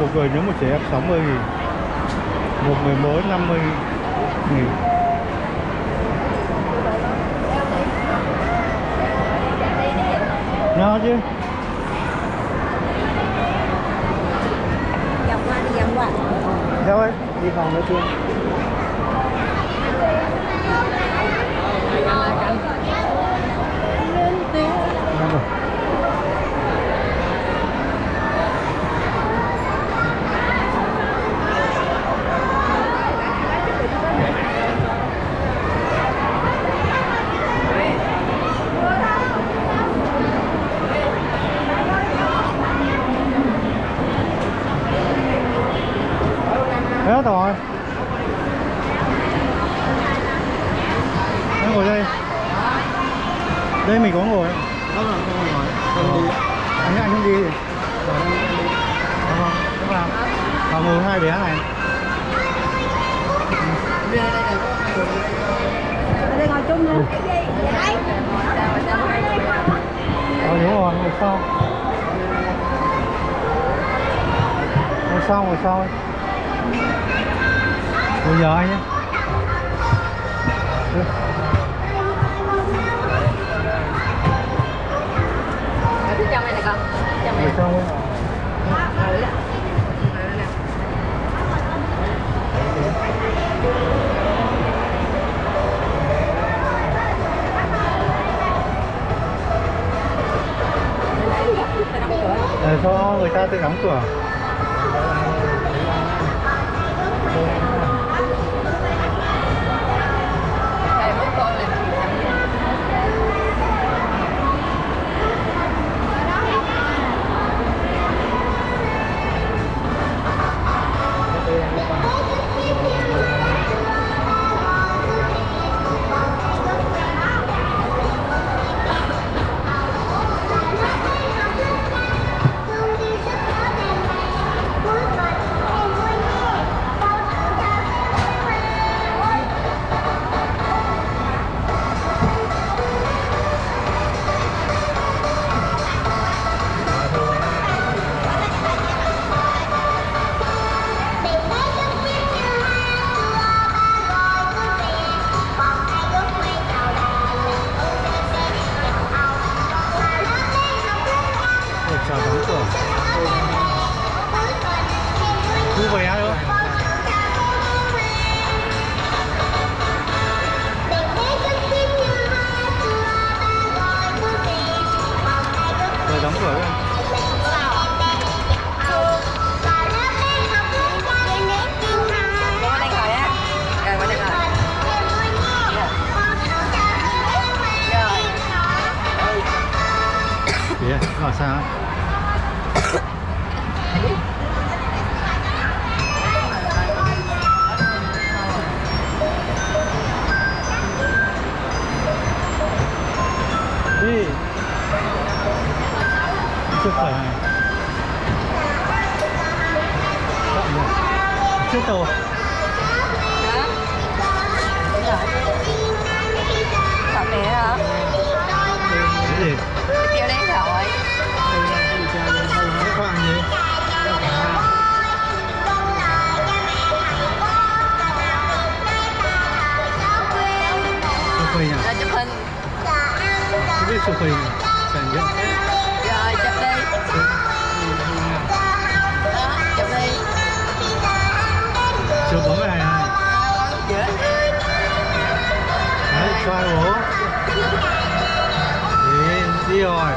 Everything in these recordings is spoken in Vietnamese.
một người nếu một trẻ em 60 nghìn một người mới 50 nghìn Ngon chứ dạ Dòng qua đi dòng qua. Đâu ấy? Đi phòng nữa chưa? Ngon rồi Hết rồi Em ngồi đây Đây mình có ngồi Không là không nói Không đi Anh anh không đi gì? Rồi em em đi Không không, các bạn Vào ngồi hai bé này đây Ở đây ngồi chung luôn. Đấy. Ờ đúng rồi, ngồi sau Ngồi sau, ngồi sau Ngồi giờ anh nhé người Trải nghiệm hết Rồi chụp đi. Đó, chụp đi. Chụp bóng này này Giữa. Đấy, xoay bố Đi, đi rồi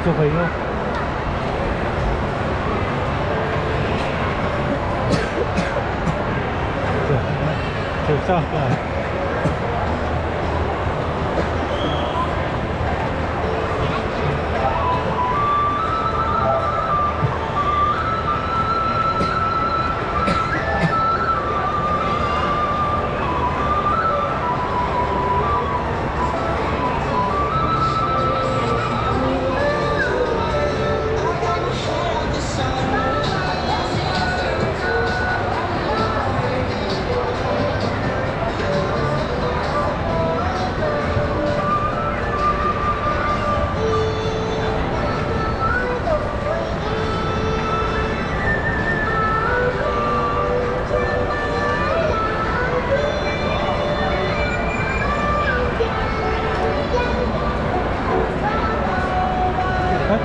tự chụp hình không chụp chụp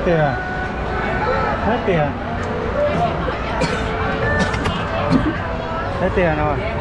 sao hết tiền hết tiền. Hết tiền rồi.